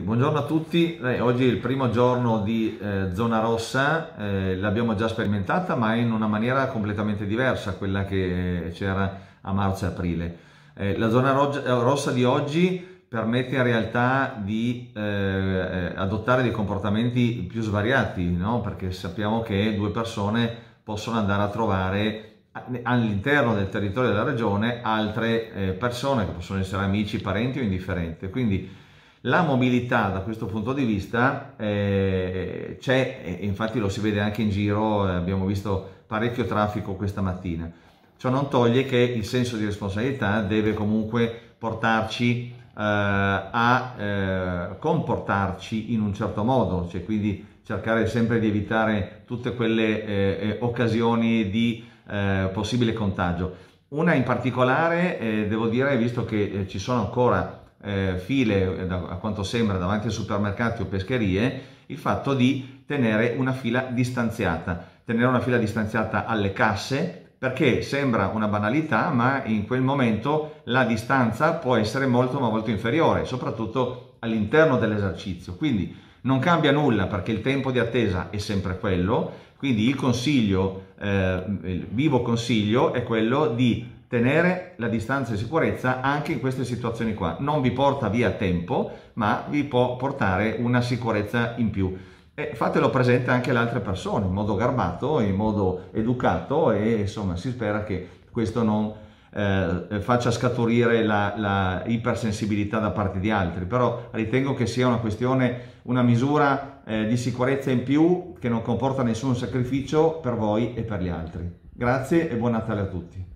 Buongiorno a tutti, eh, oggi è il primo giorno di eh, zona rossa, eh, l'abbiamo già sperimentata ma in una maniera completamente diversa a quella che c'era a marzo e aprile. Eh, la zona ro- rossa di oggi permette in realtà di eh, eh, adottare dei comportamenti più svariati, no? perché sappiamo che due persone possono andare a trovare all'interno del territorio della regione altre persone che possono essere amici, parenti o indifferenti. Quindi la mobilità da questo punto di vista eh, c'è, infatti lo si vede anche in giro, eh, abbiamo visto parecchio traffico questa mattina. Ciò non toglie che il senso di responsabilità deve comunque portarci eh, a eh, comportarci in un certo modo, cioè quindi cercare sempre di evitare tutte quelle eh, occasioni di possibile contagio. Una in particolare, devo dire, visto che ci sono ancora eh, file, eh, a quanto sembra, davanti a supermercati o pescherie, il fatto di tenere una fila distanziata, tenere una fila distanziata alle casse, perché sembra una banalità, ma in quel momento la distanza può essere molto ma molto inferiore, soprattutto all'interno dell'esercizio. Quindi non cambia nulla perché il tempo di attesa è sempre quello, quindi il consiglio, eh, il vivo consiglio è quello di tenere la distanza di sicurezza anche in queste situazioni qua. Non vi porta via tempo, ma vi può portare una sicurezza in più. E fatelo presente anche alle altre persone in modo garbato, in modo educato e insomma si spera che questo non eh, faccia scaturire la, la, ipersensibilità da parte di altri, però ritengo che sia una questione, una misura eh, di sicurezza in più che non comporta nessun sacrificio per voi e per gli altri. Grazie e buon Natale a tutti.